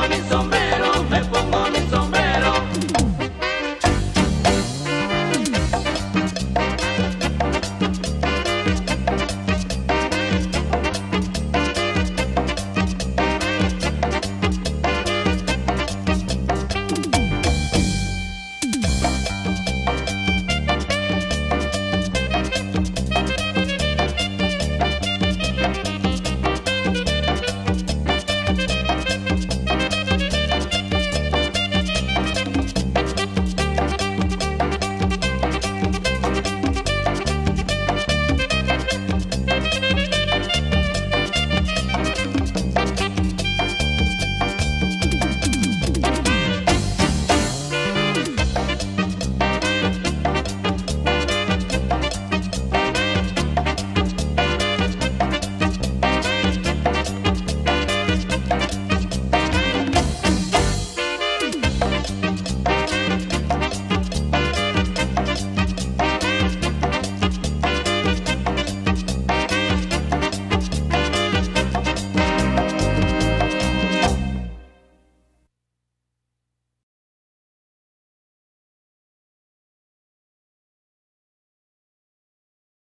jóvenes hombres.